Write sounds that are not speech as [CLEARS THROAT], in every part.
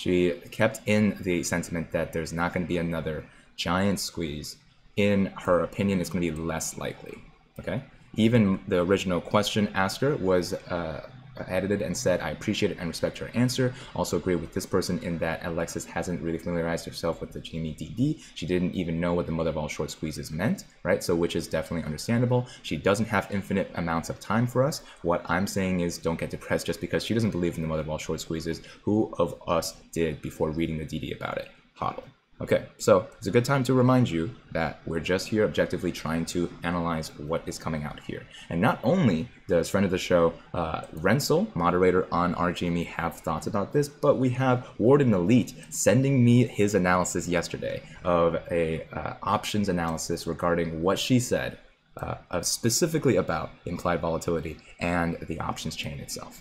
She kept in the sentiment that there's not going to be another giant squeeze. In her opinion, it's going to be less likely. Okay. Even the original question asker was uh, edited and said, I appreciate it and respect her answer. Also agree with this person in that Alexis hasn't really familiarized herself with the GME DD. She didn't even know what the mother of all short squeezes meant, right? So which is definitely understandable. She doesn't have infinite amounts of time for us. What I'm saying is don't get depressed just because she doesn't believe in the mother of all short squeezes. Who of us did before reading the DD about it? Hodl. Okay, so it's a good time to remind you that we're just here objectively trying to analyze what is coming out here. And not only does friend of the show, uh, Renzel, moderator on RGME, have thoughts about this, but we have Warden Elite sending me his analysis yesterday of a uh, options analysis regarding what she said uh, specifically about implied volatility and the options chain itself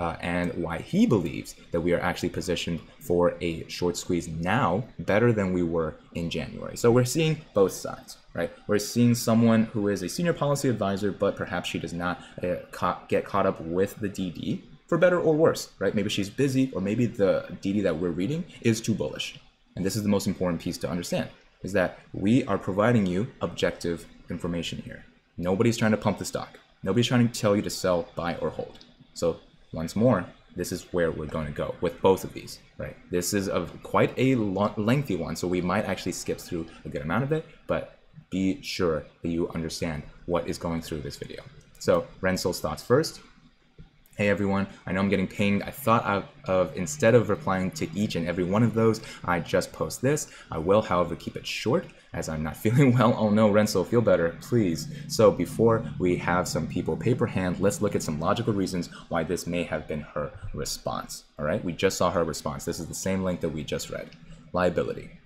uh, and why he believes that we are actually positioned for a short squeeze now better than we were in January. So we're seeing both sides, right? We're seeing someone who is a senior policy advisor, but perhaps she does not uh, ca get caught up with the DD for better or worse, right? Maybe she's busy, or maybe the DD that we're reading is too bullish. And this is the most important piece to understand is that we are providing you objective information here. Nobody's trying to pump the stock. Nobody's trying to tell you to sell, buy, or hold. So once more, this is where we're going to go with both of these, right? This is a quite a lengthy one, so we might actually skip through a good amount of it, but be sure that you understand what is going through this video. So Renzel's thoughts first, Hey everyone, I know I'm getting pinged. I thought of, of, instead of replying to each and every one of those, I just post this. I will, however, keep it short as I'm not [LAUGHS] feeling well. Oh no, Renzo, feel better, please. So before we have some people paper hand, let's look at some logical reasons why this may have been her response. All right, we just saw her response. This is the same link that we just read. Liability.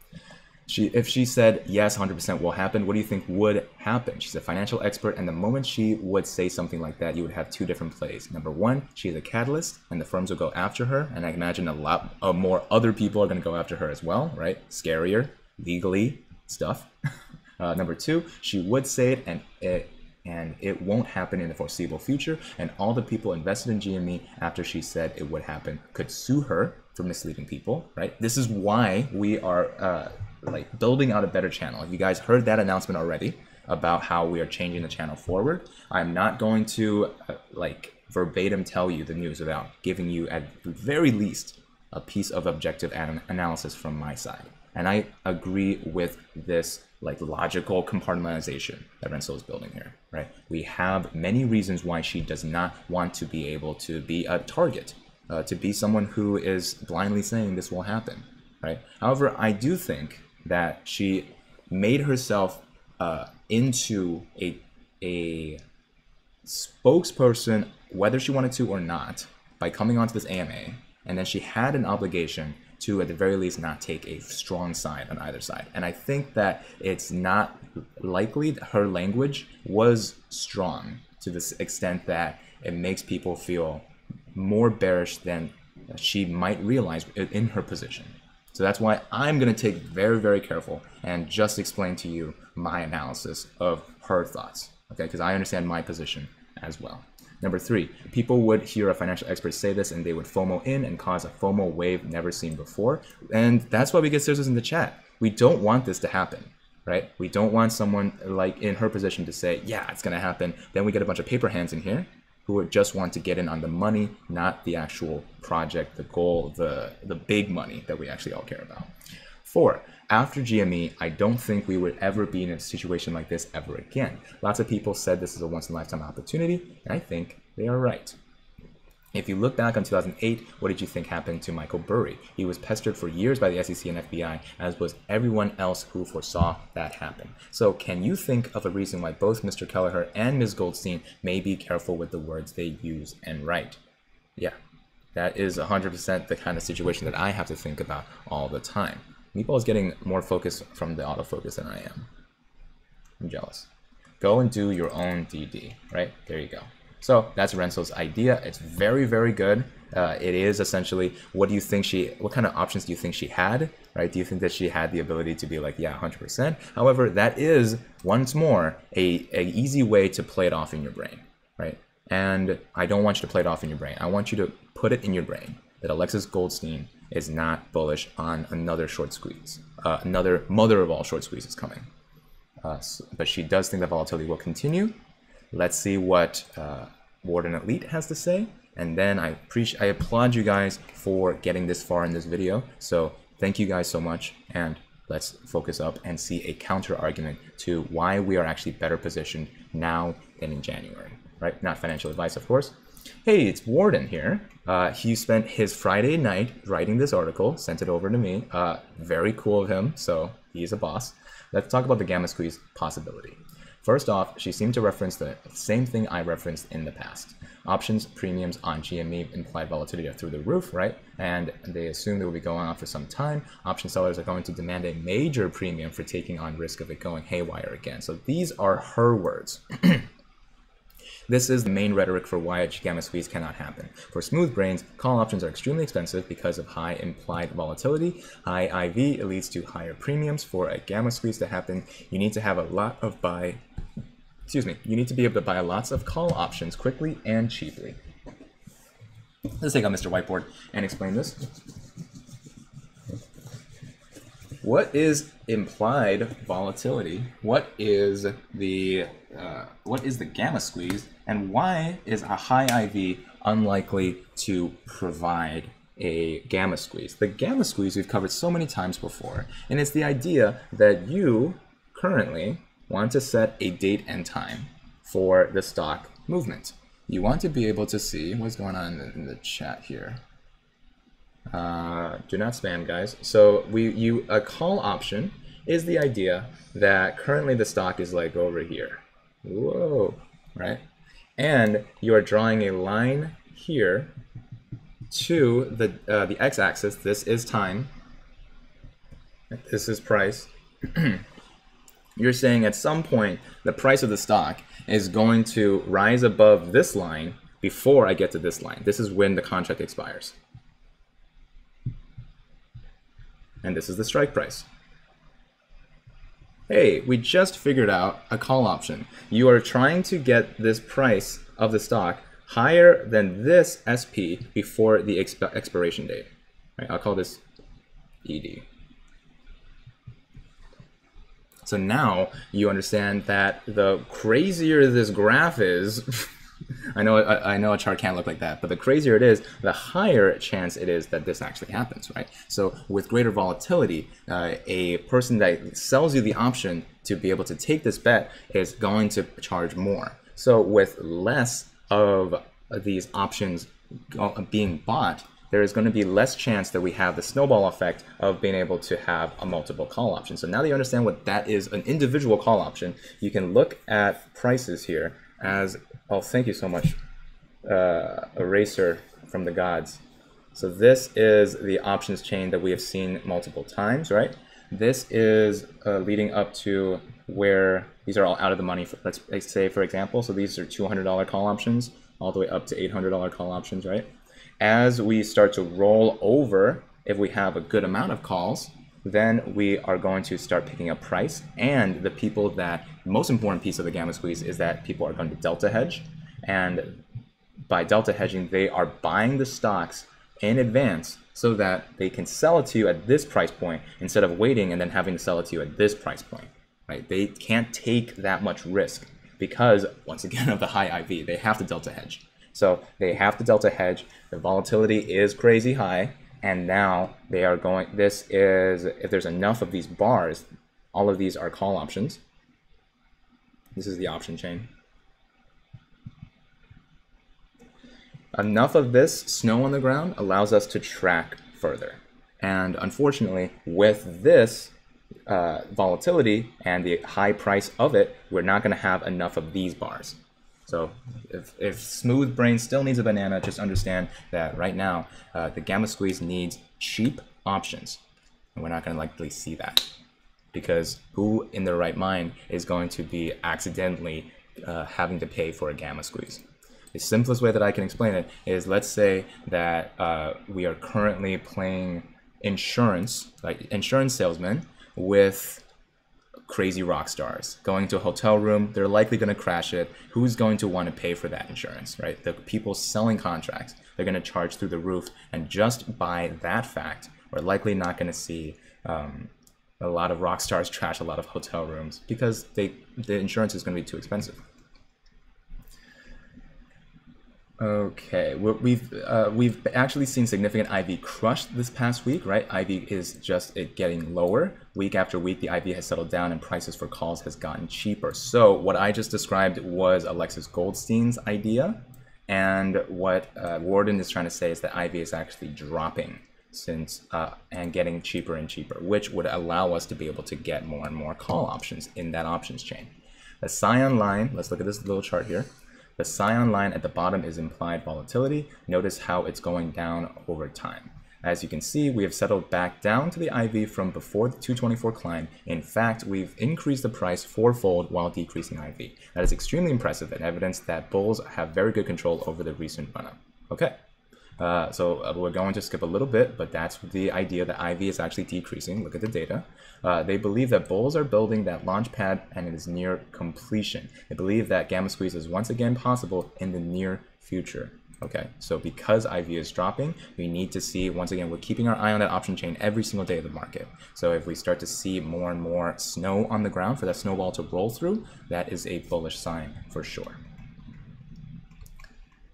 She, if she said yes, 100% will happen, what do you think would happen? She's a financial expert, and the moment she would say something like that, you would have two different plays. Number one, she's a catalyst, and the firms will go after her, and I imagine a lot of more other people are going to go after her as well, right? Scarier, legally stuff. [LAUGHS] uh, number two, she would say it, and it and it won't happen in the foreseeable future. And all the people invested in GME after she said it would happen could sue her for misleading people, right? This is why we are uh, like building out a better channel. If you guys heard that announcement already about how we are changing the channel forward, I'm not going to uh, like verbatim tell you the news without giving you at the very least a piece of objective an analysis from my side. And I agree with this like logical compartmentalization that Renzel is building here, right? We have many reasons why she does not want to be able to be a target, uh, to be someone who is blindly saying this will happen, right? However, I do think that she made herself uh, into a a spokesperson, whether she wanted to or not, by coming onto this AMA, and then she had an obligation to, at the very least, not take a strong side on either side. And I think that it's not likely that her language was strong to this extent that it makes people feel more bearish than she might realize in her position. So that's why I'm going to take very, very careful and just explain to you my analysis of her thoughts, okay? Because I understand my position as well. Number three, people would hear a financial expert say this and they would FOMO in and cause a FOMO wave never seen before. And that's why we get scissors in the chat. We don't want this to happen, right? We don't want someone like in her position to say, yeah, it's going to happen. Then we get a bunch of paper hands in here who just want to get in on the money, not the actual project, the goal, the, the big money that we actually all care about. Four, after GME, I don't think we would ever be in a situation like this ever again. Lots of people said this is a once in a lifetime opportunity, and I think they are right. If you look back on 2008, what did you think happened to Michael Burry? He was pestered for years by the SEC and FBI, as was everyone else who foresaw that happen. So, can you think of a reason why both Mr. Kelleher and Ms. Goldstein may be careful with the words they use and write? Yeah, that is 100% the kind of situation that I have to think about all the time. Meatball is getting more focus from the autofocus than I am. I'm jealous. Go and do your own DD, right? There you go. So that's Renzel's idea. It's very, very good. Uh, it is essentially what do you think she, what kind of options do you think she had, right? Do you think that she had the ability to be like, yeah, 100%? However, that is once more a, a easy way to play it off in your brain, right? And I don't want you to play it off in your brain. I want you to put it in your brain that Alexis Goldstein is not bullish on another short squeeze. Uh, another mother of all short squeezes coming. Uh, so, but she does think that volatility will continue. Let's see what uh, Warden Elite has to say. And then I appreciate, I applaud you guys for getting this far in this video. So thank you guys so much. And let's focus up and see a counter argument to why we are actually better positioned now than in January, right? Not financial advice, of course. Hey, it's Warden here. Uh, he spent his Friday night writing this article, sent it over to me. Uh, very cool of him, so he's a boss. Let's talk about the gamma squeeze possibility. First off, she seemed to reference the same thing I referenced in the past. Options premiums on GME implied volatility are through the roof, right? And they assume they will be going on for some time. Option sellers are going to demand a major premium for taking on risk of it going haywire again. So these are her words. [CLEARS THROAT] This is the main rhetoric for why a gamma squeeze cannot happen. For smooth brains, call options are extremely expensive because of high implied volatility. High IV leads to higher premiums. For a gamma squeeze to happen, you need to have a lot of buy, excuse me, you need to be able to buy lots of call options quickly and cheaply. Let's take out Mr. Whiteboard and explain this. What is implied volatility? What is the uh, what is the gamma squeeze? And why is a high IV unlikely to provide a gamma squeeze? The gamma squeeze we've covered so many times before, and it's the idea that you currently want to set a date and time for the stock movement. You want to be able to see what's going on in the, in the chat here. Uh, do not spam, guys. So we you a call option is the idea that currently the stock is like over here. Whoa, right? And you are drawing a line here to the, uh, the x-axis. This is time. This is price. [CLEARS THROAT] You're saying at some point the price of the stock is going to rise above this line before I get to this line. This is when the contract expires. And this is the strike price hey, we just figured out a call option. You are trying to get this price of the stock higher than this SP before the exp expiration date. Right, I'll call this ED. So now you understand that the crazier this graph is, [LAUGHS] I know I, I, know a chart can't look like that, but the crazier it is, the higher chance it is that this actually happens, right? So with greater volatility, uh, a person that sells you the option to be able to take this bet is going to charge more. So with less of these options being bought, there is going to be less chance that we have the snowball effect of being able to have a multiple call option. So now that you understand what that is, an individual call option, you can look at prices here as Oh, thank you so much, uh, Eraser from the gods. So this is the options chain that we have seen multiple times, right? This is uh, leading up to where these are all out of the money. For, let's say, for example, so these are $200 call options all the way up to $800 call options, right? As we start to roll over, if we have a good amount of calls, then we are going to start picking up price. And the people that, most important piece of the gamma squeeze is that people are going to delta hedge. And by delta hedging, they are buying the stocks in advance so that they can sell it to you at this price point instead of waiting and then having to sell it to you at this price point. Right? They can't take that much risk because, once again, [LAUGHS] of the high IV. They have to delta hedge. So they have to delta hedge. The volatility is crazy high and now they are going, this is, if there's enough of these bars, all of these are call options. This is the option chain. Enough of this snow on the ground allows us to track further. And unfortunately, with this uh, volatility and the high price of it, we're not going to have enough of these bars. So if, if smooth brain still needs a banana, just understand that right now uh, the gamma squeeze needs cheap options. And we're not going to likely see that because who in their right mind is going to be accidentally uh, having to pay for a gamma squeeze? The simplest way that I can explain it is let's say that uh, we are currently playing insurance, like insurance salesman with crazy rock stars going to a hotel room they're likely going to crash it who's going to want to pay for that insurance right the people selling contracts they're going to charge through the roof. And just by that fact, we're likely not going to see um, a lot of rock stars trash a lot of hotel rooms because they the insurance is going to be too expensive. Okay, we've uh, we've actually seen significant IV crush this past week, right? IV is just it getting lower week after week. The IV has settled down, and prices for calls has gotten cheaper. So what I just described was Alexis Goldstein's idea, and what uh, Warden is trying to say is that IV is actually dropping since uh, and getting cheaper and cheaper, which would allow us to be able to get more and more call options in that options chain. The cyan line, let's look at this little chart here. The cyan line at the bottom is implied volatility. Notice how it's going down over time. As you can see, we have settled back down to the IV from before the 224 climb. In fact, we've increased the price fourfold while decreasing IV. That is extremely impressive and evidence that bulls have very good control over the recent run-up. Okay, uh, so uh, we're going to skip a little bit, but that's the idea that IV is actually decreasing. Look at the data. Uh, they believe that bulls are building that launch pad and it is near completion. They believe that gamma squeeze is once again possible in the near future. Okay, so because IV is dropping, we need to see, once again, we're keeping our eye on that option chain every single day of the market. So if we start to see more and more snow on the ground for that snowball to roll through, that is a bullish sign for sure.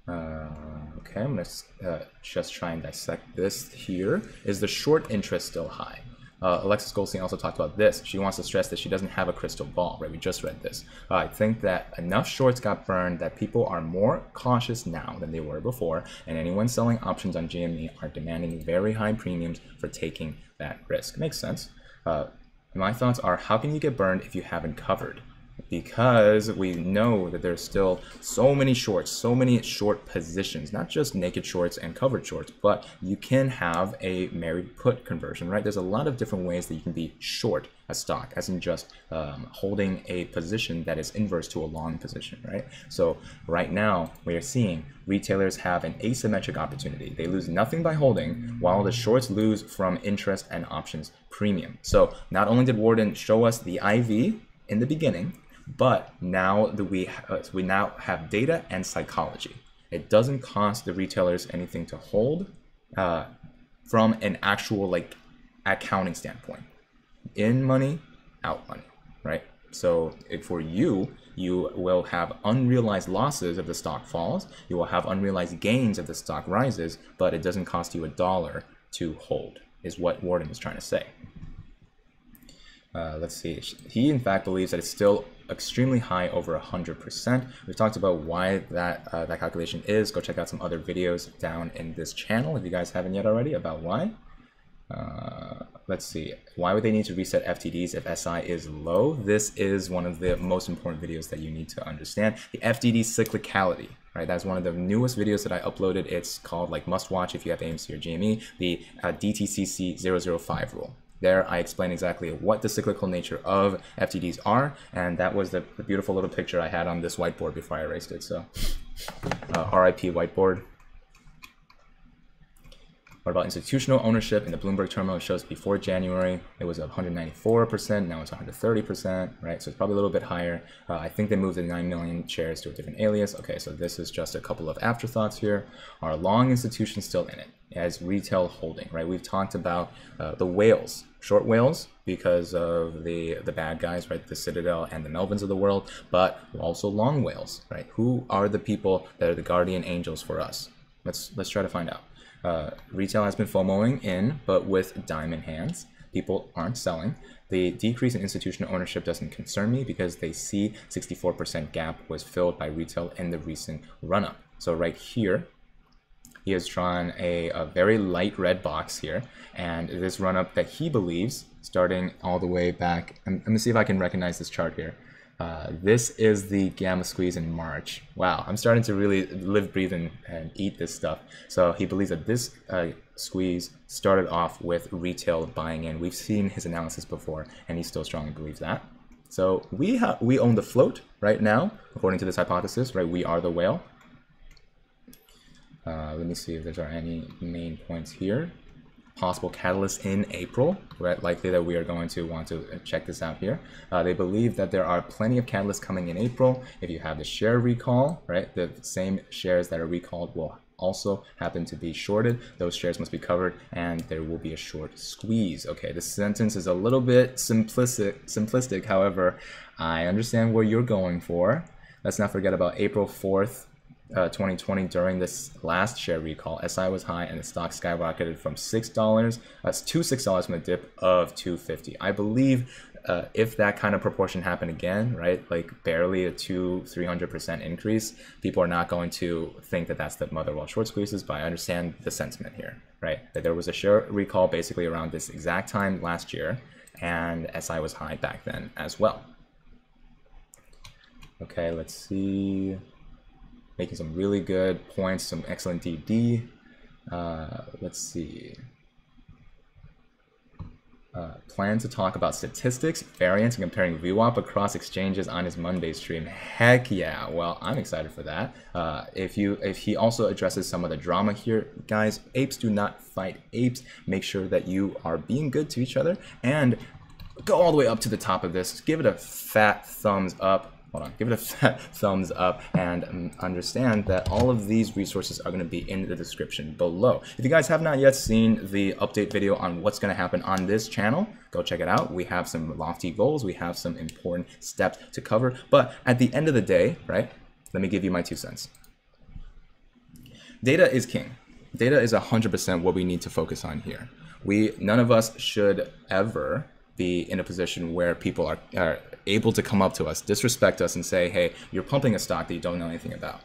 Uh, Okay, I'm to uh, just try and dissect this here. Is the short interest still high? Uh, Alexis Goldstein also talked about this. She wants to stress that she doesn't have a crystal ball, right? We just read this. Uh, I think that enough shorts got burned that people are more cautious now than they were before, and anyone selling options on GME are demanding very high premiums for taking that risk. Makes sense. Uh, my thoughts are how can you get burned if you haven't covered? Because we know that there's still so many shorts, so many short positions, not just naked shorts and covered shorts, but you can have a married put conversion, right? There's a lot of different ways that you can be short a stock, as in just um, holding a position that is inverse to a long position, right? So right now we are seeing retailers have an asymmetric opportunity. They lose nothing by holding, while the shorts lose from interest and options premium. So not only did Warden show us the IV in the beginning, but now that we uh, we now have data and psychology. It doesn't cost the retailers anything to hold uh, from an actual like accounting standpoint. In money, out money, right? So for you, you will have unrealized losses if the stock falls. You will have unrealized gains if the stock rises, but it doesn't cost you a dollar to hold, is what Warden is trying to say. Uh, let's see. He, in fact, believes that it's still extremely high, over 100%. We've talked about why that, uh, that calculation is. Go check out some other videos down in this channel if you guys haven't yet already about why. Uh, let's see. Why would they need to reset FTDs if SI is low? This is one of the most important videos that you need to understand. The FTD cyclicality, right? That's one of the newest videos that I uploaded. It's called like must watch if you have AMC or GME, the uh, DTCC 005 rule. There, I explain exactly what the cyclical nature of FTDs are, and that was the, the beautiful little picture I had on this whiteboard before I erased it. So, uh, RIP whiteboard. What about institutional ownership in the Bloomberg terminal? It shows before January it was 194%, now it's 130%, right? So it's probably a little bit higher. Uh, I think they moved the 9 million shares to a different alias. Okay, so this is just a couple of afterthoughts here. Are long institutions still in it as retail holding, right? We've talked about uh, the whales, short whales because of the the bad guys, right? The Citadel and the Melvins of the world, but also long whales, right? Who are the people that are the guardian angels for us? Let's let's try to find out. Uh, retail has been FOMOing in, but with diamond hands. People aren't selling. The decrease in institutional ownership doesn't concern me because they see 64% gap was filled by retail in the recent run up. So right here, he has drawn a, a very light red box here, and this run up that he believes, starting all the way back, I'm, I'm gonna see if I can recognize this chart here. Uh, this is the gamma squeeze in March. Wow, I'm starting to really live, breathe, and, and eat this stuff. So he believes that this uh, squeeze started off with retail buying in. We've seen his analysis before, and he still strongly believes that. So we we own the float right now, according to this hypothesis. Right, we are the whale. Uh, let me see if there are any main points here possible catalyst in April, right? Likely that we are going to want to check this out here. Uh, they believe that there are plenty of catalysts coming in April. If you have the share recall, right, the same shares that are recalled will also happen to be shorted, those shares must be covered and there will be a short squeeze. Okay, this sentence is a little bit simplistic, simplistic. However, I understand where you're going for. Let's not forget about April 4th, uh, 2020 during this last share recall, SI was high and the stock skyrocketed from six dollars uh, to six dollars from a dip of 250. I believe uh, if that kind of proportion happened again, right, like barely a two, three hundred percent increase, people are not going to think that that's the mother of short squeezes. But I understand the sentiment here, right? That there was a share recall basically around this exact time last year, and SI was high back then as well. Okay, let's see making some really good points, some excellent DD. Uh, let's see. Uh, plan to talk about statistics, variance, and comparing VWAP across exchanges on his Monday stream. Heck yeah! Well, I'm excited for that. Uh, if you, if he also addresses some of the drama here, guys, apes do not fight apes. Make sure that you are being good to each other and go all the way up to the top of this. Give it a fat thumbs up hold on, give it a [LAUGHS] thumbs up and um, understand that all of these resources are going to be in the description below. If you guys have not yet seen the update video on what's going to happen on this channel, go check it out. We have some lofty goals. We have some important steps to cover. But at the end of the day, right, let me give you my two cents. Data is king. Data is 100% what we need to focus on here. We, none of us should ever be in a position where people are, are able to come up to us, disrespect us, and say, hey, you're pumping a stock that you don't know anything about.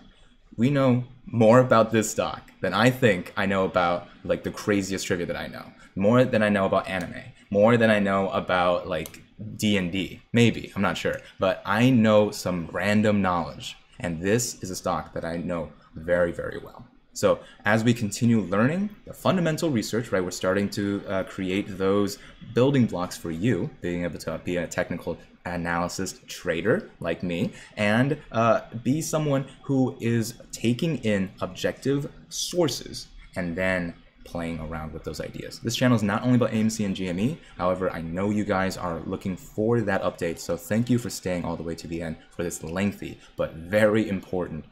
We know more about this stock than I think I know about like the craziest trivia that I know. More than I know about anime. More than I know about like D&D. Maybe, I'm not sure. But I know some random knowledge. And this is a stock that I know very, very well. So as we continue learning the fundamental research, right, we're starting to uh, create those building blocks for you, being able to be a technical analysis trader like me, and uh, be someone who is taking in objective sources and then playing around with those ideas. This channel is not only about AMC and GME, however, I know you guys are looking for that update, so thank you for staying all the way to the end for this lengthy but very important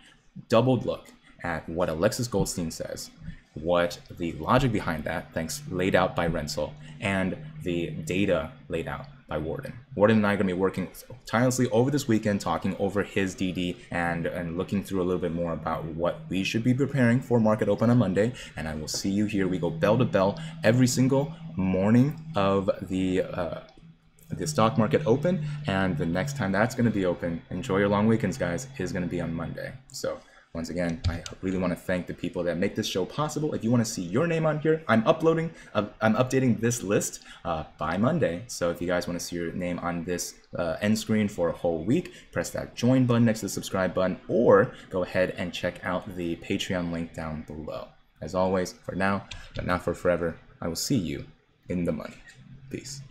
doubled look at what Alexis Goldstein says, what the logic behind that, thanks laid out by Renzel, and the data laid out by Warden. Warden and I are going to be working tirelessly over this weekend, talking over his DD and, and looking through a little bit more about what we should be preparing for market open on Monday. And I will see you here. We go bell to bell every single morning of the uh, the stock market open and the next time that's going to be open enjoy your long weekends guys is going to be on monday so once again, I really want to thank the people that make this show possible. If you want to see your name on here, I'm uploading, uh, I'm updating this list uh, by Monday. So if you guys want to see your name on this uh, end screen for a whole week, press that join button next to the subscribe button, or go ahead and check out the Patreon link down below. As always, for now, but not for forever, I will see you in the money. Peace.